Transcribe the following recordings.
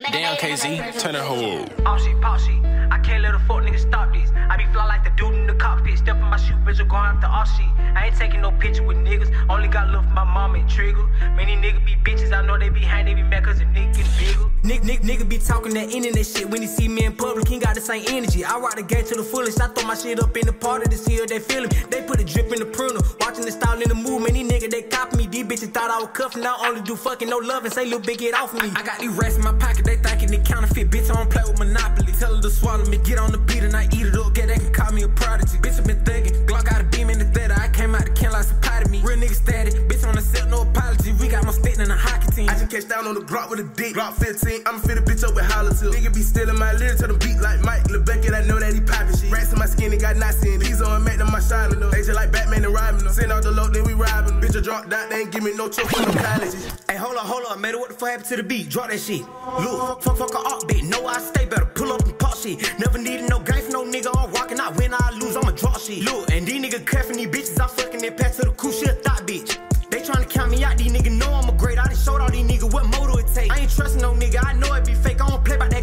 Damn, KZ, turn that hoe up. All shit, pop. I can't let a fuck nigga stop this. I be fly like the dude in the cockpit. Step in my shoe, bitch, I'm going after all shit. I ain't taking no picture with niggas. Only got love for my mom and trigger. Many niggas be bitches, I know they be hang, they be mad cause the nigga get bigger. Nick, Nick, nigga be talking that internet shit. When he see me in public, he ain't got the same energy. I rock the game to the fullest. I throw my shit up in the party to see if they feel me. They put a drip in the pruner. Watching the style in the movement. These niggas, they copy me. These bitches thought I was cuffing. I only do fucking no love and say, little big, get off me. I got these rats in my pocket, they thinking they counterfeit. Bitch, I don't play with Monopoly. Tell her to swallow me, get on the beat and I eat it up. Get they can call me a prodigy. Bitch, I been thugging. Glock got a beam in the theater. I came out the can like some pot of me. Real nigga static. Bitch, on the set, no apology. We got more stick than a hockey team. I just catch down on the block with a dick. Drop 15, I'ma fit a bitch up with tip. Nigga be stealing my lyrics to the beat like got knots in. These on make them my shining up. They just like Batman and Robin up. Send out the load, then we robbing them. Bitch, I dropped out, they ain't give me no choke for no colleges. Hey, hold on, hold on, man. What the fuck happened to the beat? Drop that shit. Look, fuck, fuck a up, bitch. Know I stay better. Pull up and pop shit. Never needed no game for no nigga. I'm rocking. I win, I lose. I'ma drop shit. Look, and these niggas cuffing these bitches. I fucking their pass to the cool shit. Thought bitch. They tryna count me out. These niggas know I'm a great. I done showed all these niggas what motor it take. I ain't trusting no nigga. I know it be fake. I don't play by that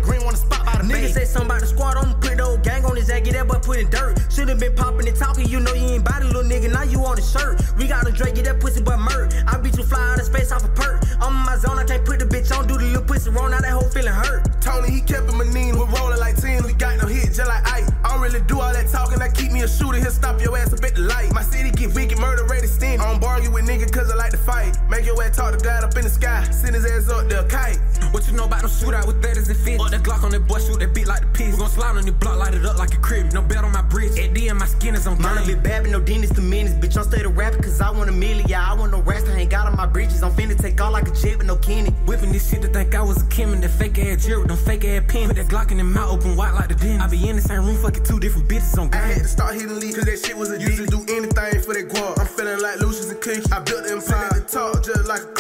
ass. Get that boy put in dirt. Should've been popping and talking. You know you ain't body, little nigga. Now you on the shirt. We got a Drake. Get that pussy but murk. I beat you fly out of space off a perk. I'm in my zone. I can't put the bitch on. Do the little pussy wrong. Now that whole feeling hurt. Tony, he kept him a mean. We're rolling like 10. We got no hit, just like Ike. I don't really do all that talking. I keep me a shooter. He'll stop your ass up at the light. My city get wicked, murder rate extended. I don't bargain with niggas cause I like to fight. Make your ass talk to God up in the sky. Send his ass up there, kite. What you know about no shootout with that as it fit? Up that Glock on that boy, shoot that beat like the piss. We gon' slide on your block, light it up like a crib. No bet on my bridge. At D and my skin is on Mine a bit bad, but no demons to menace. Bitch, I'm steady rapping cause I want a million. Yeah, I want no rest. I ain't got on my bridges. I'm finna take all like a jet with no Kenny. Whipping this shit to think I was a Kim and that fake ass Jared, them fake ass pin. Put that Glock in the mouth open wide like the den. I be in the same room, fucking two different bitches on game. I had to start hitting lead cause that shit was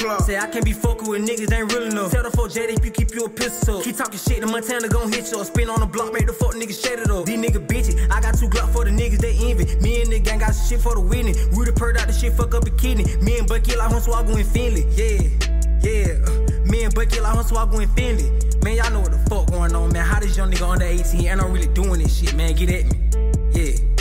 Say I can't be fucking with niggas, ain't real enough. Tell the fuck Jet if you keep your pistol. Keep talking shit, the Montana gon' hit you. Spin on the block, make the fuck niggas shut it up. These niggas bitches, I got two Glock for the niggas they envy. Me and the gang got shit for the winning. Rudy purred out the shit, fuck up a kidney. Me and Bucky like Swaggle in Finley. Yeah, yeah. Uh, Me and Bucky like Swaggle in Finley. Man, y'all know what the fuck going on, man. How this young nigga under 18 and I'm really doing this shit, man? Get at me. Yeah.